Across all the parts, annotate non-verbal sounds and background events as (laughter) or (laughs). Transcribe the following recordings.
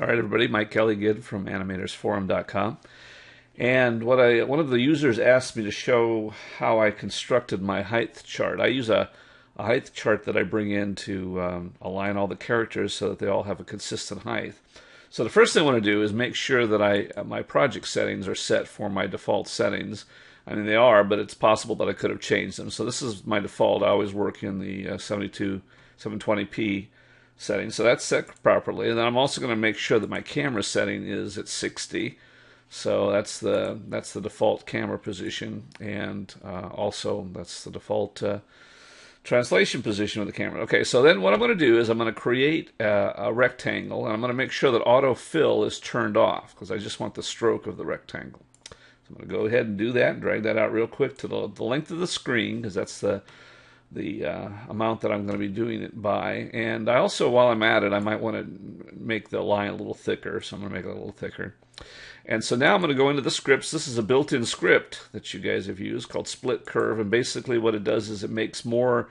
All right, everybody. Mike Kelley Good from AnimatorSforum.com. And what I one of the users asked me to show how I constructed my height chart. I use a, a height chart that I bring in to um, align all the characters so that they all have a consistent height. So the first thing I want to do is make sure that I my project settings are set for my default settings. I mean they are, but it's possible that I could have changed them. So this is my default. I always work in the uh, 72 720p setting. So that's set properly. And then I'm also going to make sure that my camera setting is at 60. So that's the that's the default camera position, and uh, also that's the default uh, translation position of the camera. Okay, so then what I'm going to do is I'm going to create a, a rectangle, and I'm going to make sure that autofill is turned off because I just want the stroke of the rectangle. So I'm going to go ahead and do that and drag that out real quick to the, the length of the screen because that's the the uh, amount that I'm going to be doing it by. And I also, while I'm at it, I might want to make the line a little thicker, so I'm going to make it a little thicker. And so now I'm going to go into the scripts. This is a built-in script that you guys have used called Split Curve, and basically what it does is it makes more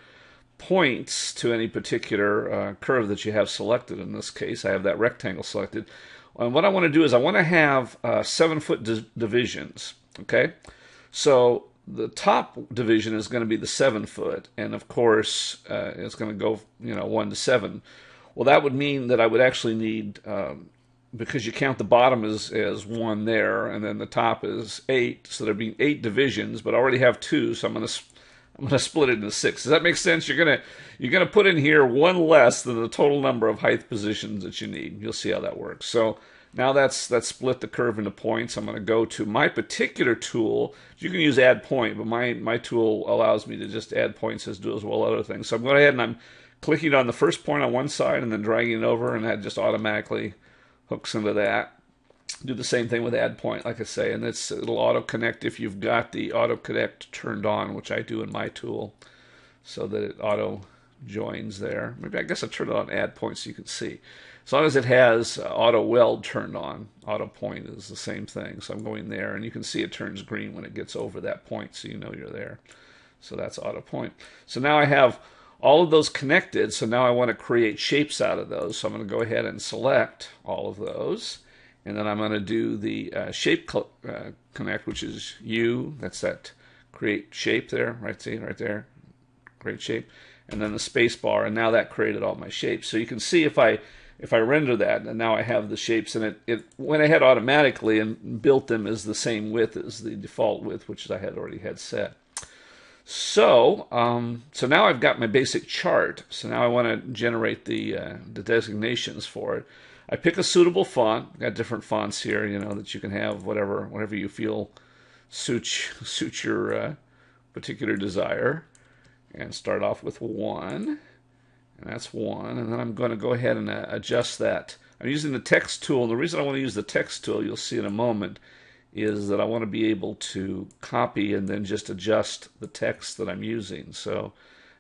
points to any particular uh, curve that you have selected. In this case, I have that rectangle selected. And what I want to do is I want to have uh, seven-foot divisions. Okay, so the top division is going to be the seven foot, and of course, uh, it's going to go, you know, one to seven. Well, that would mean that I would actually need, um, because you count the bottom as, as one there, and then the top is eight, so there'd be eight divisions, but I already have two, so I'm going to I'm going to split it into six. Does that make sense? You're going to you're going to put in here one less than the total number of height positions that you need. You'll see how that works. So now that's that's split the curve into points. I'm going to go to my particular tool. You can use add point, but my, my tool allows me to just add points as do as well other things. So I'm going ahead and I'm clicking on the first point on one side and then dragging it over, and that just automatically hooks into that. Do the same thing with add point, like I say, and it's it'll auto connect if you've got the auto connect turned on, which I do in my tool, so that it auto joins there. Maybe I guess I turn it on add point so you can see. As long as it has auto weld turned on, auto point is the same thing. So I'm going there and you can see it turns green when it gets over that point so you know you're there. So that's auto point. So now I have all of those connected. So now I want to create shapes out of those. So I'm going to go ahead and select all of those. And then I'm going to do the uh, shape uh, connect, which is U. That's that create shape there, right? See, right there. Create shape and then the space bar, and now that created all my shapes. So you can see if I if I render that, and now I have the shapes, and it, it went ahead automatically and built them as the same width as the default width, which I had already had set. So, um, so now I've got my basic chart. So now I want to generate the uh, the designations for it. I pick a suitable font. I've got different fonts here, you know, that you can have whatever whatever you feel suits suits your uh, particular desire and start off with one and that's one. And then I'm going to go ahead and uh, adjust that. I'm using the text tool. And the reason I want to use the text tool you'll see in a moment is that I want to be able to copy and then just adjust the text that I'm using. So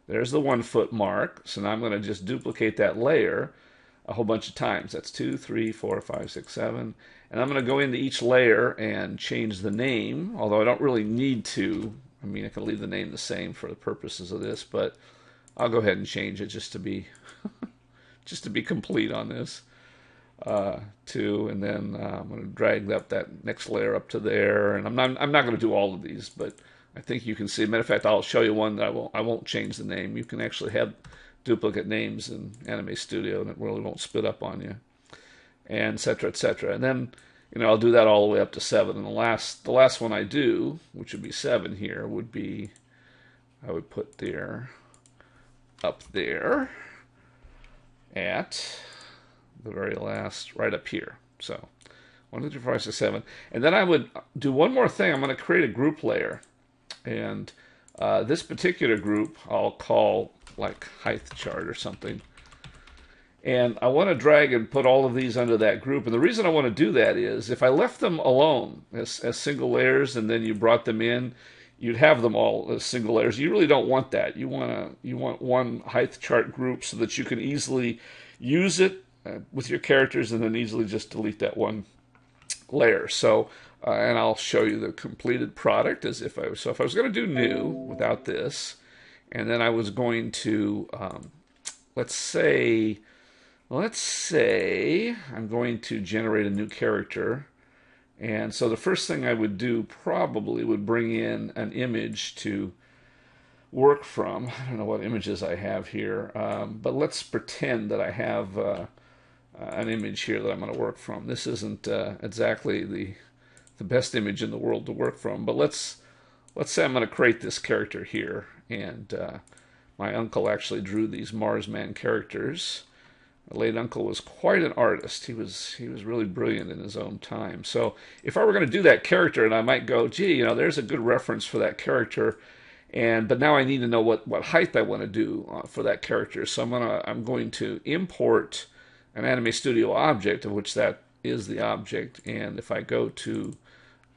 there's the one foot mark. So now I'm going to just duplicate that layer a whole bunch of times. That's two three four five six seven. And I'm going to go into each layer and change the name although I don't really need to. I mean, I can leave the name the same for the purposes of this, but I'll go ahead and change it just to be (laughs) just to be complete on this. Uh, too, and then uh, I'm going to drag up that next layer up to there, and I'm not I'm not going to do all of these, but I think you can see. Matter of fact, I'll show you one that I won't I won't change the name. You can actually have duplicate names in Anime Studio, and it really won't spit up on you, and etc. etc. And then you know, I'll do that all the way up to seven. And the last, the last one I do, which would be seven here, would be, I would put there, up there, at the very last, right up here. So, one, two, three, four, five, six, seven. And then I would do one more thing. I'm going to create a group layer. And uh, this particular group I'll call like height chart or something. And I want to drag and put all of these under that group. And the reason I want to do that is if I left them alone as, as single layers and then you brought them in, you'd have them all as single layers. You really don't want that. You want to you want one height chart group so that you can easily use it uh, with your characters and then easily just delete that one layer. So, uh, and I'll show you the completed product as if I was. So if I was going to do new without this, and then I was going to, um, let's say, let's say I'm going to generate a new character. And so the first thing I would do probably would bring in an image to work from. I don't know what images I have here, um, but let's pretend that I have uh, an image here that I'm going to work from. This isn't uh, exactly the the best image in the world to work from, but let's let's say I'm going to create this character here, and uh, my uncle actually drew these Marsman characters. Late uncle was quite an artist. He was he was really brilliant in his own time. So if I were going to do that character, and I might go, gee, you know, there's a good reference for that character, and but now I need to know what what height I want to do uh, for that character. So I'm gonna I'm going to import an Anime Studio object of which that is the object, and if I go to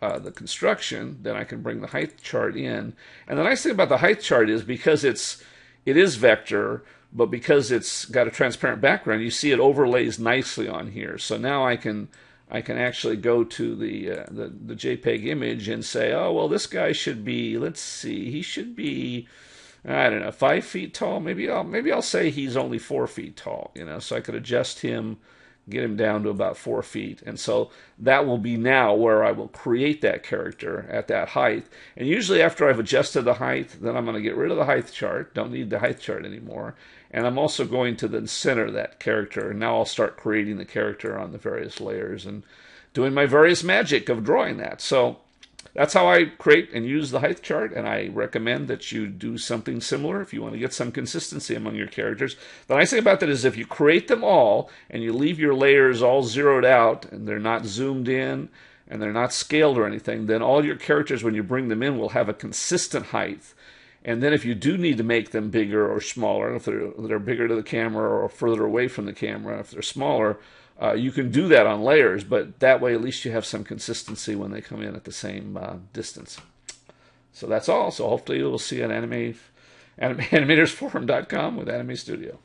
uh, the construction, then I can bring the height chart in. And the nice thing about the height chart is because it's it is vector but because it's got a transparent background, you see it overlays nicely on here. So now I can I can actually go to the, uh, the the JPEG image and say, oh well, this guy should be. Let's see, he should be. I don't know, five feet tall. Maybe I'll maybe I'll say he's only four feet tall. You know, so I could adjust him get him down to about four feet. And so that will be now where I will create that character at that height. And usually after I've adjusted the height, then I'm going to get rid of the height chart. Don't need the height chart anymore. And I'm also going to then center that character. And now I'll start creating the character on the various layers and doing my various magic of drawing that. So that's how I create and use the height chart, and I recommend that you do something similar if you want to get some consistency among your characters. The nice thing about that is if you create them all and you leave your layers all zeroed out and they're not zoomed in and they're not scaled or anything, then all your characters, when you bring them in, will have a consistent height. And then if you do need to make them bigger or smaller, if they're, they're bigger to the camera or further away from the camera, if they're smaller, uh, you can do that on layers, but that way at least you have some consistency when they come in at the same uh, distance. So that's all. So hopefully you'll see on anime, anime (laughs) animatorsforum.com with Anime Studio.